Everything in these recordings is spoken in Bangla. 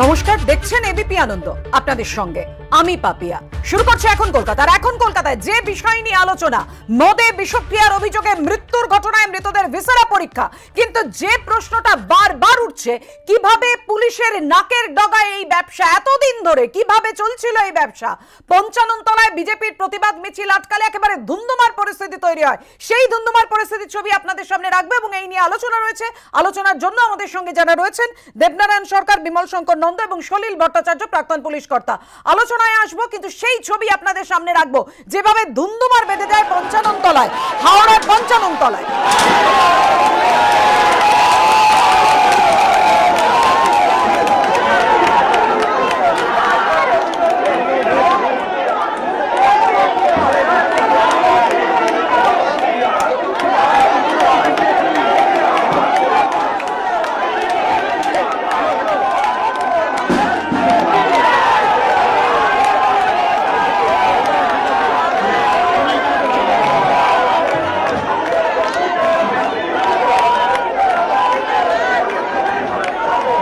নমস্কার দেখছেন এবিপি আনন্দ আপনাদের সঙ্গে। আমি পাপিয়া। শুরু করছে এখন কলকাতার এখন কলকাতায় যে বিষয় নিয়ে আলোচনা, মদে বিষক্রিয়ার অভিযোগে মৃত্যুর ঘটনায় মৃতদের ভিসেরা পরীক্ষা। কিন্তু যে প্রশ্নটা বারবার উঠছে, কীভাবে পুলিশের নাকের ডগায় এই ব্যবসা, এতদিন ধরে কীভাবে চলছিল এই ব্যবসা? পঞ্চানন তলায় বিজেপির প্রতিবাদ মিছিল আটকালে একেবারে ধুমধুমার পরিস্থিতি তৈরি হয়। সেই ধুমধুমার পরিস্থিতির ছবি আপনাদের সামনে রাখবে এবং এই নিয়ে আলোচনা রয়েছে। আলোচনার জন্য আমাদের সঙ্গে যারা রয়েছেন, দেবনারায়ণ সরকার, বিমল শঙ্কর নন্দ এবং সলিল ভট্টাচার্য, প্রাক্তন পুলিশ কর্তা। আলোচনায় আসব, কিন্তু সেই ছবি আপনাদের সামনে রাখব। যেভাবে ধুমধুমার বেঁধে যায় পঞ্চানন তলায়, হাওড়ার পঞ্চানন তলায়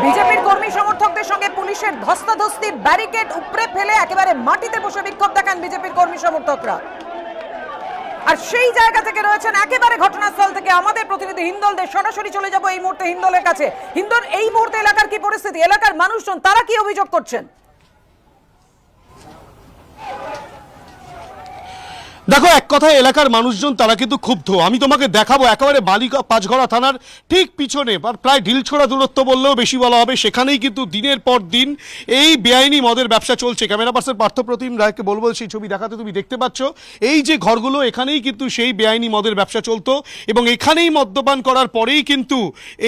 বিজেপির কর্মী সমর্থকদের সঙ্গে ধস্তাধস্তি ব্যারিকেড উপরে ফেলে একেবারে মাটিতে বসে বিক্ষোভ দেখান বিজেপির কর্মী সমর্থকরা। আর সেই জায়গা থেকে রয়েছেন একেবারে ঘটনাস্থল থেকে আমাদের প্রতিনিধি হিন্দলদের সরাসরি চলে যাব এই মুহূর্তে হিন্দলের কাছে। হিন্দল, এই মুহূর্তে এলাকার কি পরিস্থিতি? এলাকার মানুষজন, তারা কি অভিযোগ করছেন? দেখো, এক কথায় এলাকার মানুষজন, তারা কিন্তু ক্ষুব্ধ। আমি তোমাকে দেখাবো, একেবারে বালিকা পাঁচঘড়া থানার ঠিক পিছনে প্রায় ঢিলছোড়া দূরত্ব বললেও বেশি বলা হবে, সেখানেই কিন্তু দিনের পর দিন এই বেআইনি মদের ব্যবসা চলছে। ক্যামেরা পার্সন পার্থপ্রতিম রায়কে বলব, সেই ছবি দেখাতে তুমি দেখতে পাচ্ছ। এই যে ঘরগুলো, এখানেই কিন্তু সেই বেআইনি মদের ব্যবসা চলতো এবং এখানেই মদ্যপান করার পরেই কিন্তু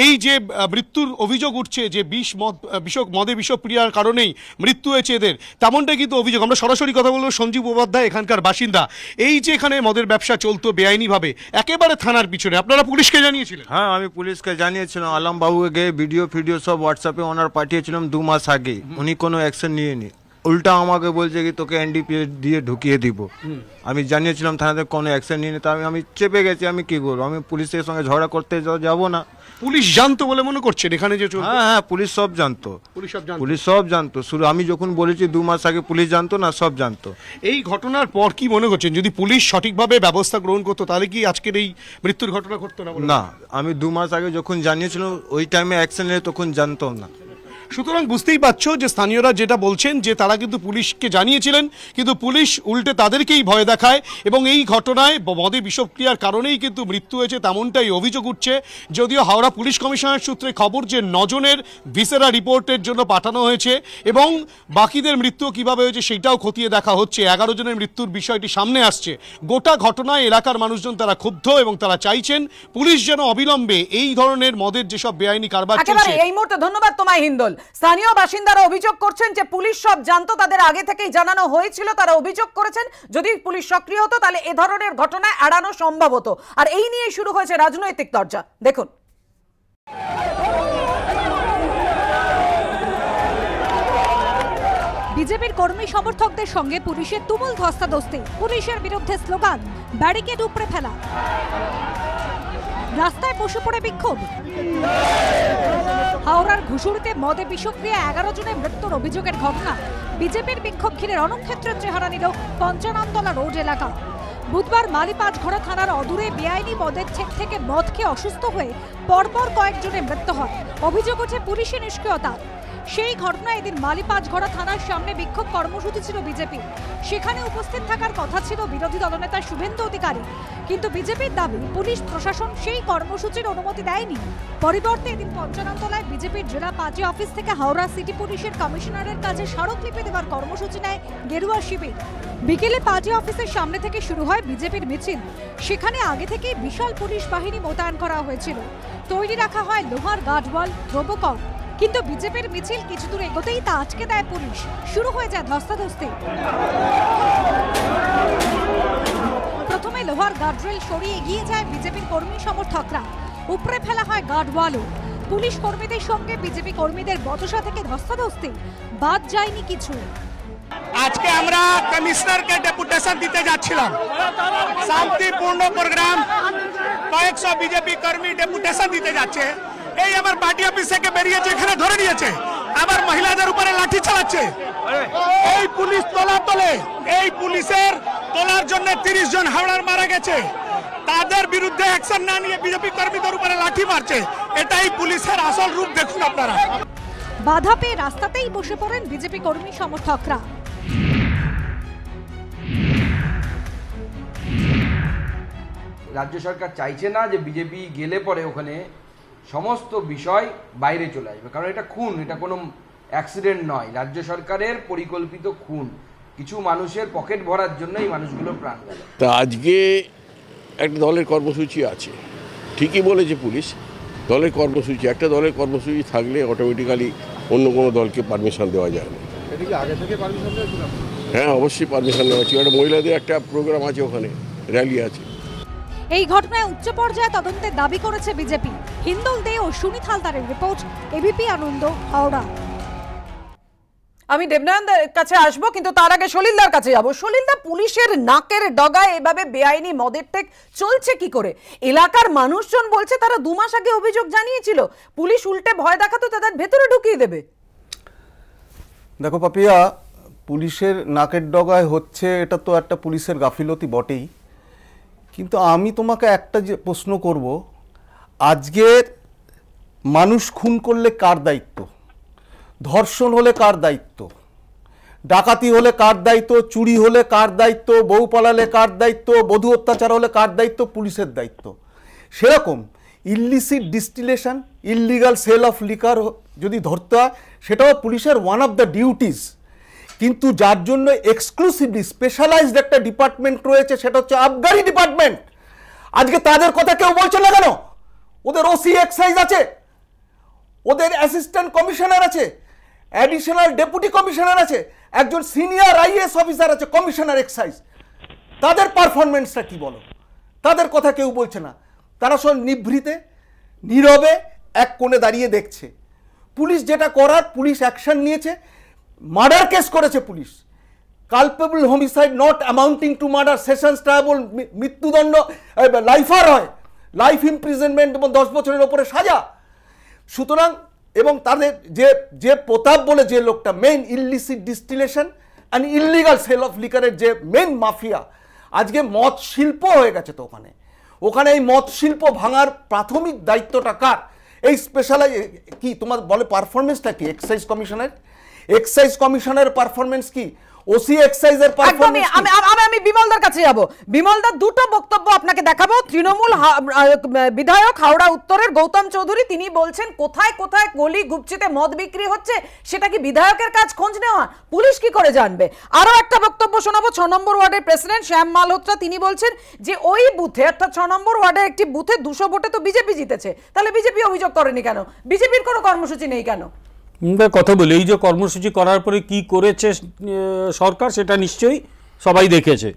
এই যে মৃত্যুর অভিযোগ উঠছে যে বিষ মদ বিষক, মদে বিষক্রিয়ার কারণেই মৃত্যু হয়েছে এদের, তেমনটাই কিন্তু অভিযোগ। আমরা সরাসরি কথা বলব সঞ্জীব উপাধ্যায়, এখানকার বাসিন্দা। এই যে এখানে মদের ব্যবসা চলতো বেআইনিভাবে একেবারে থানার পিছনে আপনারা পুলিশকে জানিয়েছিলেন? হ্যাঁ আমি পুলিশকে জানিয়েছিলাম আলমবাবুকে গিয়ে ভিডিও ফিডিও সব হোয়াটসঅ্যাপে ওনার পাঠিয়েছিলাম দু মাস আগে উনি কোনো অ্যাকশন নিয়েনি। উল্টা আমাকে বলছে কি তোকে এনডিপিএস দিয়ে ঢুকিয়ে দিব। আমি জানিয়েছিলাম থানাতে কোনো অ্যাকশন নিয়ে তা আমি আমি চেপে গেছি আমি কি করব? আমি পুলিশের সঙ্গে ঝগড়া করতে যাব না। পুলিশ জানতো বলে মনে করছেন এখানে যে হ্যাঁ হ্যাঁ পুলিশ সব জানতো। পুলিশ সব জানতো। পুলিশ সব জানতো। শুরু আমি যখন বলেছি দু মাস আগে পুলিশ জানতো না সব জানতো। এই ঘটনার পর কি মনে করছেন? যদি পুলিশ সঠিকভাবে ব্যবস্থা গ্রহণ করতো তাহলে কি আজকের এই মৃত্যুর ঘটনা ঘটতো না না আমি দু মাস আগে যখন জানিয়েছিলাম ওই টাইমে অ্যাকশন নিয়ে তখন জানতাম না। সুতরাং বুঝতেই পারছ যে স্থানীয়রা যেটা বলছেন যে তারা কিন্তু পুলিশকে জানিয়েছিলেন কিন্তু পুলিশ উল্টে তাদেরকেই ভয় দেখায় এবং এই ঘটনায় মদে বিষক্রিয়ার কারণেই কিন্তু মৃত্যু হয়েছে তেমনটাই অভিযোগ উঠছে। যদিও হাওড়া পুলিশ কমিশনার সূত্রে খবর যে নজনের ভিসেরা রিপোর্টের জন্য পাঠানো হয়েছে এবং বাকিদের মৃত্যু কীভাবে হয়েছে সেটাও খতিয়ে দেখা হচ্ছে। এগারো জনের মৃত্যুর বিষয়টি সামনে আসছে। গোটা ঘটনায় এলাকার মানুষজন তারা ক্ষুব্ধ এবং তারা চাইছেন পুলিশ যেন অবিলম্বে এই ধরনের মদের যেসব বেআইনি কারবার চলছে এই মুহূর্তে ধন্যবাদ তোমায় হিন্দল। স্থানীয় বাসিন্দারা অভিযোগ করছেন যে পুলিশ সব জানতো, তাদের আগে থেকেই জানানো হয়েছিল, তারা অভিযোগ করেছেন, যদি পুলিশ সক্রিয় হতো তাহলে এ ধরনের ঘটনা এড়ানো সম্ভব হতো। আর এই নিয়ে শুরু হয়েছে রাজনৈতিক দরজা দেখুন। বিজেপির কর্মী সমর্থকদের সঙ্গে পুলিশের তুমুল ধস্তাধস্তি, পুলিশের বিরুদ্ধে স্লোগান, ব্যারিকেড উপড়ে ফেলা। রাস্তায় বসে পড়ে বিক্ষোভ। হাওড়ার ঘুষুরিতে মদে বিষক্রিয়া এগারো জনের মৃত্যুর অভিযোগের ঘটনা। বিজেপির বিক্ষোভ ঘিরে রণক্ষেত্রের চেহারা নিল পঞ্চাননতলা রোড এলাকা। বুধবার মালিপাঁচঘড়া থানার অদূরে বেআইনি মদের ছেক থেকে মদ খেয়ে অসুস্থ হয়ে পরপর কয়েকজনের মৃত্যু হয়। অভিযোগ ওঠে পুলিশি নিষ্ক্রিয়তা সেই ঘটনায় এদিন মালিপাঁচঘড়া থানার সামনে বিক্ষোভ কর্মসূচি ছিল বিজেপি। সেখানে উপস্থিত থাকার কথা ছিল বিরোধী দলনেতা শুভেন্দু অধিকারী। কিন্তু বিজেপির দাবি, পুলিশ, প্রশাসন সেই কর্মসূচির অনুমতি দেয়নি। পরিবর্তে এদিন পঞ্চাননতলায় বিজেপির জেলা পার্টি অফিস থেকে হাওড়া সিটি পুলিশের কমিশনারের কাছে স্মারকলিপি দেওয়ার কর্মসূচি নেয় গেরুয়া শিবির। বিকেলে পার্টি অফিসের সামনে থেকে শুরু হয় বিজেপির মিছিল। সেখানে আগে থেকেই বিশাল পুলিশ বাহিনী মোতায়েন করা হয়েছিল। তৈরি রাখা হয় লোহার গার্ডওয়াল রোবোকপ কিন্তু বিজেপির মিছিল কিছু দূর এগোতেই তা আটকে দেয় পুলিশ। শুরু হয়ে যায় ধস্তাধস্তি। প্রথমে লোহার গার্ডরেল সরিয়ে এগিয়ে যায় বিজেপির কর্মী সমর্থকরা। উপরে ফেলা হয় গার্ডওয়ালও পুলিশ কর্মীদের সঙ্গে বিজেপি কর্মীদের বচসা থেকে ধস্তাধস্তি। বাদ যায়নি কিছু। আজকে আমরা কমিশনারকে ডেপুটেশন দিতে যাচ্ছিলাম। শান্তিপূর্ণ প্রোগ্রাম। কয়েকশো বিজেপি কর্মী ডেপুটেশন দিতে যাচ্ছে। এই আমার পার্টি অফিস থেকে বেরিয়েছে এখানে ধরে নিয়েছে। আবার মহিলাদের উপরে লাঠি চালাচ্ছে। এই পুলিশ তোলা তোলে এই পুলিশের তোলার জন্য তিরিশ জন হাওড়ার মারা গেছে। তাদের বিরুদ্ধে অ্যাকশন না নিয়ে বিজেপি কর্মীদের উপরে লাঠি মারছে। এটাই পুলিশের আসল রূপ দেখুন আপনারা। বাধা পেয়ে রাস্তাতেই বসে পড়েন বিজেপি কর্মী সমর্থকরা। রাজ্য সরকার চাইছে না যে বিজেপি গেলে পরে ওখানে সমস্ত বিষয় বাইরে চলে আসবে। কারণ এটা খুন এটা কোনো অ্যাক্সিডেন্ট নয়। রাজ্য সরকারের পরিকল্পিত খুন। কিছু মানুষের পকেট ভরার জন্য এই মানুষগুলো প্রাণ গেল তা আজকে একটা দলের কর্মসূচি আছে। ঠিকই বলেছে পুলিশ দলের কর্মসূচি একটা দলের কর্মসূচি থাকলে অটোমেটিক্যালি অন্য কোনো দলকে পারমিশন দেওয়া যায় না হ্যাঁ অবশ্যই পারমিশন নেওয়া ছিল একটা মহিলাদের একটা প্রোগ্রাম আছে ওখানে র্যালি আছে। এই ঘটনায় উচ্চ পর্যায়ে তদন্তের দাবি করেছে বিজেপি। হিন্দল দে ও সুমিত হালদারের রিপোর্ট এবিপি আনন্দ হাওড়া। আমি দেবনারায়ণদের কাছে আসব কিন্তু তার আগে সলিলদার কাছে যাব। সলিলদা পুলিশের নাকের ডগায় এভাবে বেআইনি মদের টেক চলছে কি করে? এলাকার মানুষজন বলছে তারা দু মাস আগে অভিযোগ জানিয়েছিল। পুলিশ উল্টে ভয় দেখাতো তাদের ভেতরে ঢুকিয়ে দেবে। দেখো পাপিয়া পুলিশের নাকের ডগায় হচ্ছে এটা তো একটা পুলিশের গাফিলতি বটেই। কিন্তু আমি তোমাকে একটা যে প্রশ্ন করব, আজকের মানুষ খুন করলে কার দায়িত্ব? ধর্ষণ হলে কার দায়িত্ব? ডাকাতি হলে কার দায়িত্ব? চুরি হলে কার দায়িত্ব? বউ পালালে কার দায়িত্ব? বধূ অত্যাচার হলে কার দায়িত্ব? পুলিশের দায়িত্ব। সেরকম illicit distillation illegal sale of liquor যদি ধরতে হয়, সেটাও পুলিশের ওয়ান অফ দ্য ডিউটিস কিন্তু যার জন্য এক্সক্লুসিভলি স্পেশালাইজড একটা ডিপার্টমেন্ট রয়েছে, সেটা হচ্ছে আবগারি ডিপার্টমেন্ট আজকে তাদের কথা কেউ বলছে না কেন? ওদের ওসি এক্সাইজ আছে, ওদের অ্যাসিস্ট্যান্ট কমিশনার আছে অ্যাডিশনাল ডেপুটি কমিশনার আছে, একজন সিনিয়র আইএস অফিসার আছে কমিশনার এক্সাইজ তাদের পারফরমেন্সটা কি বলো? তাদের কথা কেউ বলছে না। তারা সব নিভৃতে, নীরবে এক কোণে দাঁড়িয়ে দেখছে। পুলিশ যেটা করার, পুলিশ অ্যাকশন নিয়েছে মার্ডার কেস করেছে police. Culpable homicide not amounting to murder sessions triable মৃত্যুদণ্ড লাইফার হয়। লাইফ ইমপ্রিজনমেন্ট এবং দশ বছরের ওপরে সাজা। সুতরাং, এবং তাদের যে যে প্রতাপ বলে যে লোকটা main illicit distillation and illegal sale of লিকারের যে মেইন মাফিয়া আজকে মদ শিল্প হয়ে গেছে তো ওখানে। ওখানে এই মদ শিল্প ভাঙার প্রাথমিক দায়িত্বটা কার? এই স্পেশালাইজ কি তোমার বলে পারফরমেন্সটা কি? এক্সাইজ কমিশনের এক্সাইজ কমিশনের পারফরমেন্স কি? ওসি এক্সাইজের পারফরমেন্স আমি আমি আমি বিমলদার কাছে যাব। বিমলদার দুটো বক্তব্য আপনাকে দেখাবো। তৃণমূল বিধায়ক হাওড়া উত্তরের গৌতম চৌধুরী তিনি বলছেন কোথায় কোথায় গলি গুপচিতে মদ বিক্রি হচ্ছে সেটা কি বিধায়কের কাজ? খোঁজ নেওয়া। পুলিশ কি করে জানবে? আরও একটা বক্তব্য শোনাবো। ছ নম্বর ওয়ার্ডের প্রেসিডেন্ট শ্যাম মালহোত্রা তিনি বলছেন যে ওই বুথে অর্থাৎ ছ নম্বর ওয়ার্ডের একটি বুথে দুশো ভোটে তো বিজেপি জিতেছে। তাহলে বিজেপি অভিযোগ করেনি কেন? বিজেপির কোনো কর্মসূচি নেই কেন? কথা বলি, এই যে কর্মসূচি করার পরে কি করেছে সরকার সেটা নিশ্চয়ই সবাই দেখেছে।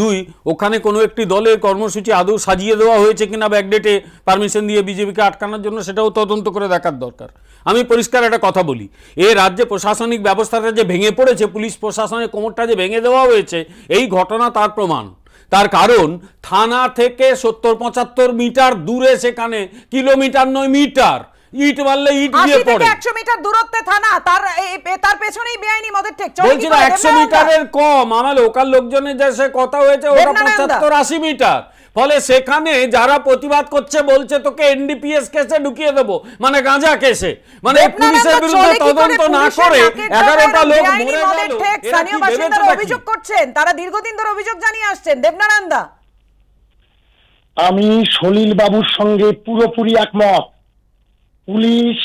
দুই, ওখানে কোনো একটি দলের কর্মসূচি আদৌ সাজিয়ে দেওয়া হয়েছে কিনা ব্যাকডেটে পারমিশন দিয়ে বিজেপিকে আটকানোর জন্য সেটাও তদন্ত করে দেখার দরকার। আমি পরিষ্কার একটা কথা বলি, এ রাজ্যে প্রশাসনিক ব্যবস্থাটা যে ভেঙে পড়েছে, পুলিশ প্রশাসনের কোমরটা যে ভেঙে দেওয়া হয়েছে, এই ঘটনা তার প্রমাণ। তার কারণ, থানা থেকে সত্তর পঁচাত্তর মিটার দূরে সেখানে, কিলোমিটার নয়, মিটার। ইট মারলে ইট দিয়ে পড়ে। একশো মিটার দূরত্বে থানা তার তার পেছনেই বেআইনি মদের ঠেক। চলে কি বলছি না করে? একশো দেবনারায়ণ দা? মিটারের কম। আমার লোকাল লোকজনের যে সে কথা হয়েছে ওটা দেবনারায়ণ দা। পঁচাত্তর আশি মিটার। ফলে সেখানে যারা প্রতিবাদ করছে বলছে তোকে এনডিপিএস কেসে ঢুকিয়ে দেবো। মানে গাঁজা কেসে। মানে পুলিশের বিরুদ্ধে তদন্ত না করে এগারোটা লোক মরে গেল? স্থানীয় বাসিন্দারা অভিযোগ করছেন? তারা দীর্ঘদিন ধরে অভিযোগ জানিয়ে আসছেন। দেবনারায়ণ দা আমি সলিল বাবুর সঙ্গে পুরোপুরি একমত। পুলিশ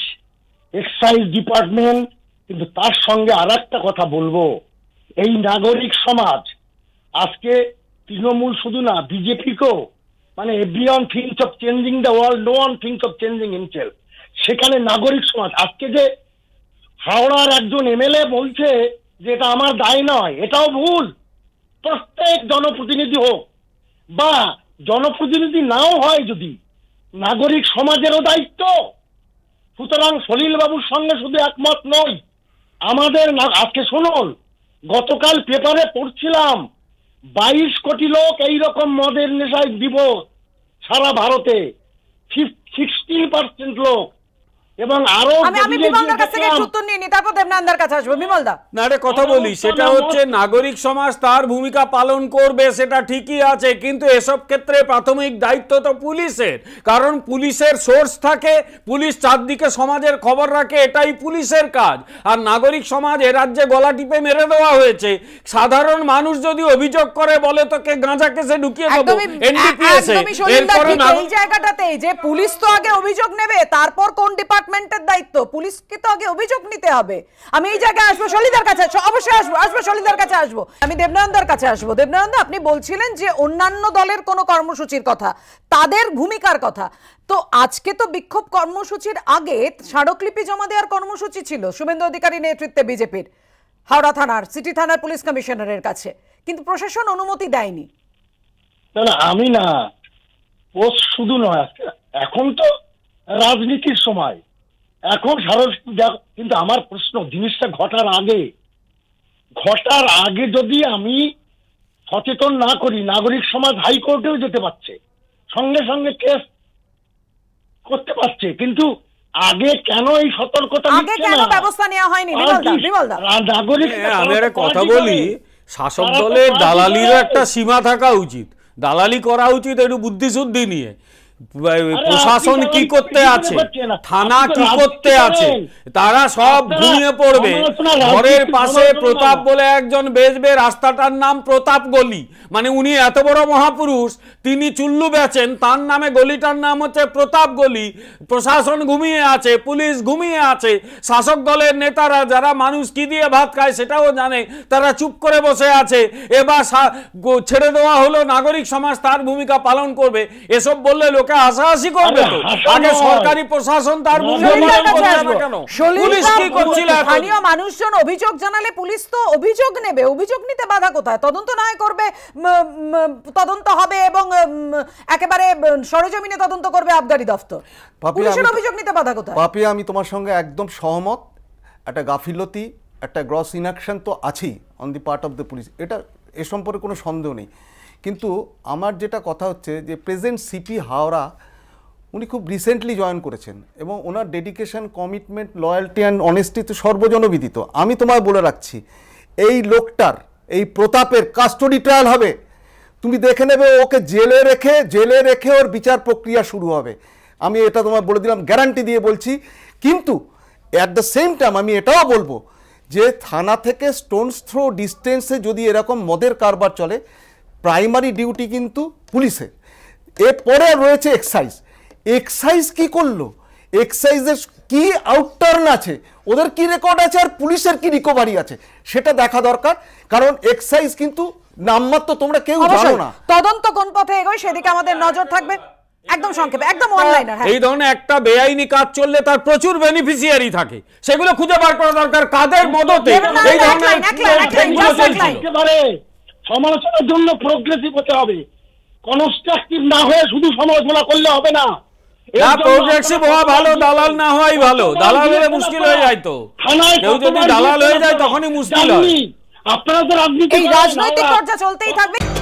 এক্সাইজ ডিপার্টমেন্ট কিন্তু তার সঙ্গে আর একটা কথা বলব। এই নাগরিক সমাজ, আজকে তৃণমূল শুধু না, বিজেপিকেও মানে everyone thinks of changing the world no one thinks of changing himself সেখানে নাগরিক সমাজ, আজকে যে হাওড়ার একজন এমএলএ বলছে যে এটা আমার দায় নয়, এটাও ভুল। প্রত্যেক জনপ্রতিনিধি হোক, বা জনপ্রতিনিধি নাও হয় যদি, নাগরিক সমাজেরও দায়িত্ব। সুতরাং সলিল বাবুর সঙ্গে শুধু একমত নই আমাদের আজকে শুনুন, গতকাল পেপারে পড়ছিলাম, বাইশ কোটি লোক এই রকম মদের নেশায় দিব সারা ভারতে সিক্সটিন পার্সেন্ট লোক। এবং আরও আমি আমি বিমলদার কাছ থেকে একটু উত্তর নিয়ে নি তারপর দেবনান্দার কাছে আসব। বিমল দা না কথা বলি সেটা হচ্ছে নাগরিক সমাজ তার ভূমিকা পালন করবে সেটা ঠিকই আছে কিন্তু এসব ক্ষেত্রে প্রাথমিক দায়িত্ব তো পুলিশের। কারণ পুলিশের সোর্স থাকে পুলিশ চারদিকে সমাজের খবর রাখে এটাই পুলিশের কাজ। আর নাগরিক সমাজ এ রাজ্যে গলা টিপে মেরে দেওয়া হয়েছে। সাধারণ মানুষ যদি অভিযোগ করে বলে তোকে গাঁজা কেসে ঢুকিয়ে দেবো। এনডিপিএস। এই জায়গাটাতেই যে পুলিশ তো আগে অভিযোগ নেবে তারপর কোন ডিপার্টমেন্টের দায়িত্ব, পুলিশকে তো আগে অভিযোগ নিতে হবে। আমি এই জায়গায় আসব, সলিদার কাছে অবশ্যই আসব আসব, সলিদার কাছে আসব। আমি দেবনন্দর কাছে আসব। দেবনন্দ আপনি বলছিলেন যে অন্যান্য দলের কোনো কর্মসূচির কথা, তাদের ভূমিকার কথা। তো আজকে তো বিক্ষোভ কর্মসূচির আগে স্মারকলিপি জমা দেওয়ার কর্মসূচি ছিল শুভেন্দু অধিকারী নেতৃত্বে বিজেপির, হাওড়া থানার, সিটি থানার পুলিশ কমিশনারের কাছে। কিন্তু প্রশাসন অনুমতি দেয়নি। না আমি না, পোস্ট শুধু নয় এখন তো রাজনীতির সময়। এখন সারস কিন্তু আমার প্রশ্ন জিনিসটা ঘটার আগে ঘটার আগে যদি আমি সচেতন না করি নাগরিক সমাজ হাইকোর্টেও যেতে পারছে সঙ্গে সঙ্গে কেস করতে পারছে কিন্তু আগে কেন এই সতর্কতা আগে কেন ব্যবস্থা নেওয়া হয়নি? নাগরিক হ্যাঁ, আমি একটা কথা বলি শাসক দলের দালালিরও একটা সীমা থাকা উচিত। দালালি করা উচিত একটু বুদ্ধিশুদ্ধি নিয়ে। আপনি প্রশাসন কি করতে আছে? থানা কি করতে আছে? তারা সব ঘুমিয়ে পড়বে। ঘরের পাশে প্রতাপ বলে একজন বেচবে রাস্তাটার নাম প্রতাপ গলি। মানে উনি এত বড় মহাপুরুষ তিনি চুল্লু বেচেন তার নামে গলিটার নাম হচ্ছে প্রতাপ গলি। প্রশাসন ঘুমিয়ে আছে পুলিশ ঘুমিয়ে আছে। শাসক দলের নেতারা যারা মানুষ কি দিয়ে ভাত খায় সেটাও জানে তারা চুপ করে বসে আছে। এবার ছেড়ে দেওয়া হলো নাগরিক সমাজ তার ভূমিকা পালন করবে। এসব বললে লোকে হাসাহাসি করবে তো? আগে সরকারি প্রশাসন তার পুলিশ কি করছিল স্থানীয় মানুষজন অভিযোগ জানালে পুলিশ তো অভিযোগ নেবে। অভিযোগ নিতে বাধা কোথায়? তদন্ত না করবে তদন্ত হবে এবং একেবারে সরেজমিনে তদন্ত করবে আবগারি দফতর। পুলিশের অভিযোগ নিতে বাধা কোথায়? পাপিয়া আমি তোমার সঙ্গে একদম সহমত। একটা গাফিলতি একটা গ্রস ইনঅ্যাকশন তো আছেই on the part of the police এটা এ সম্পর্কে কোনো সন্দেহ নেই। কিন্তু আমার যেটা কথা হচ্ছে যে প্রেজেন্ট সিপি হাওড়া, উনি খুব রিসেন্টলি জয়েন করেছেন এবং ওনার dedication commitment loyalty and honesty তো সর্বজনবিদিত। আমি তোমায় বলে রাখছি, এই লোকটার, এই প্রতাপের কাস্টডি ট্রায়াল হবে। তুমি দেখে নেবে ওকে জেলে রেখে জেলে রেখে ওর বিচার প্রক্রিয়া শুরু হবে। আমি এটা তোমায় বলে দিলাম গ্যারান্টি দিয়ে বলছি। কিন্তু অ্যাট দ্য সেম টাইম আমি এটাও বলব যে থানা থেকে স্টোনস থ্রো ডিস্টেন্সে যদি এরকম মদের কারবার চলে প্রাইমারি ডিউটি কিন্তু পুলিশের এরপরে রয়েছে এক্সাইজ এক্সাইজ কি করল এক্সাইজের কি আউটটার্ন আছে ওদের কি রেকর্ড আছে আর পুলিশের কি রিকভারি আছে সেটা দেখা দরকার কারণ এক্সাইজ কিন্তু নামমাত্র তোমরা কেউ জানো না তদন্ত কোন পথে এগোয় সেদিকে আমাদের নজর থাকবে একদম সংক্ষেপে একদম অনলাইনার হ্যাঁ এই ধরনের একটা বেআইনি কাজ চললে তার প্রচুর বেনিফিশিয়ারি থাকে সেগুলো খুঁজে বার করা দরকার কাদের মদতে এই ধরনের সমালোচনার জন্য প্রোগ্রেসিভ হতে হবে। কনস্ট্রাকটিভ না হয়ে শুধু সমালোচনা করলে হবে না। ভালো দালাল না হওয়াই ভালো। দালাল হলে মুশকিল হয়ে যায় তো। কেউ যদি দালাল হয়ে যায় তখনই মুশকিল হয়। আপনারা তো রাজনীতি রাজনৈতিক চর্চা চলতেই থাকবে।